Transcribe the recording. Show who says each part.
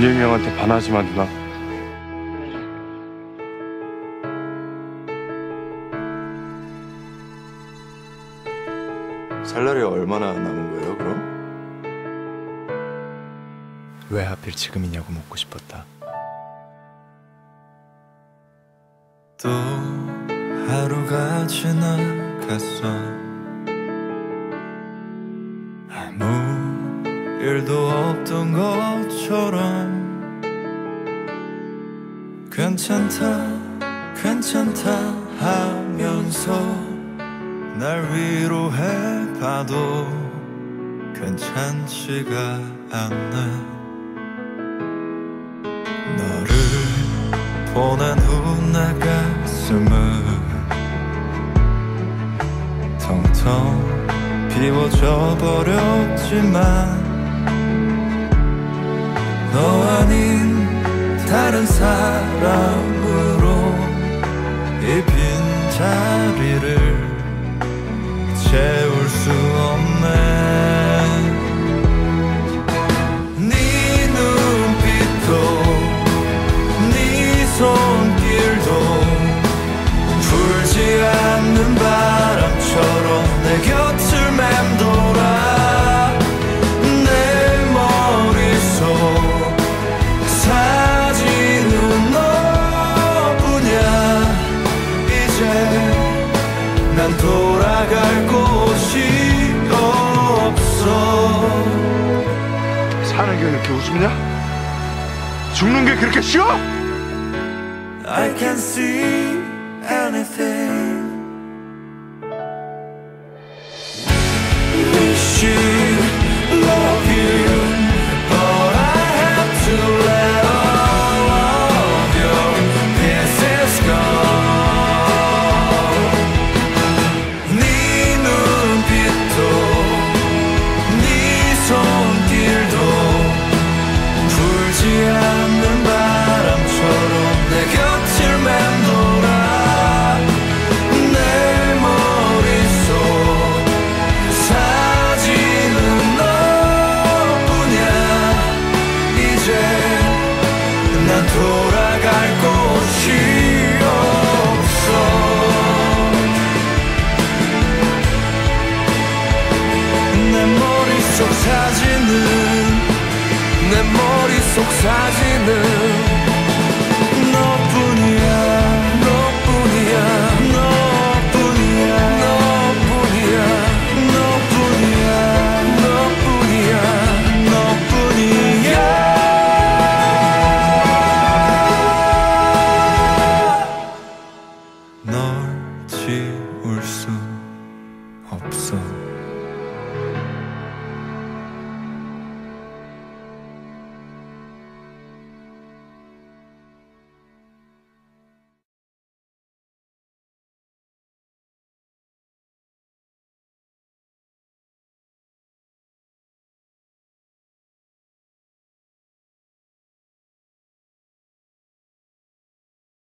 Speaker 1: 준영이 형한테 반하지 마 누나.
Speaker 2: 살 날이 얼마나 남은 거예요, 그럼?
Speaker 3: 왜 하필 지금이냐고 묻고 싶었다.
Speaker 4: 또 하루가 지나갔어 아무 일도 없던 것처럼 괜찮다 괜찮다 하면서 날 위로해봐도 괜찮지가 않네. 너를 보낸 후 내 가슴은 텅텅 비워져 버렸지만 너 아닌 다른 사람으로 이 빈자리를 채울 수 없네. 네 눈빛도 네 손길도 불지 않는 바 난 돌아갈 곳이 없어
Speaker 1: 사는 게 그렇게 웃음냐? 죽는 게 그렇게 쉬워?
Speaker 4: I can see anything. 손길도 불지 않 사진은 내 머릿속 사진은